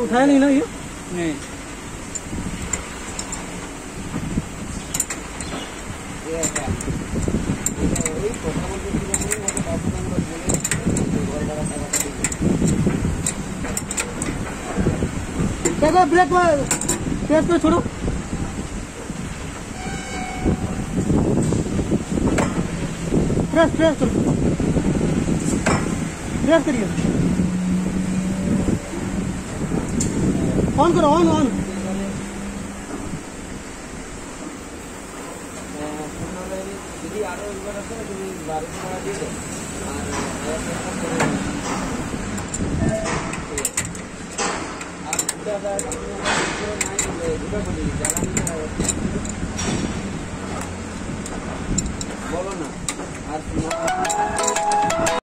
तो उठाया नहीं ना ये? नहीं। देखो ब्रेक में ब्रेक में छोड़ो। प्रेस प्रेस करो। प्रेस करिए। অন করো অন অন যদি একবার তুমি বারোশো টাকা দিয়ে আর বলো না। আর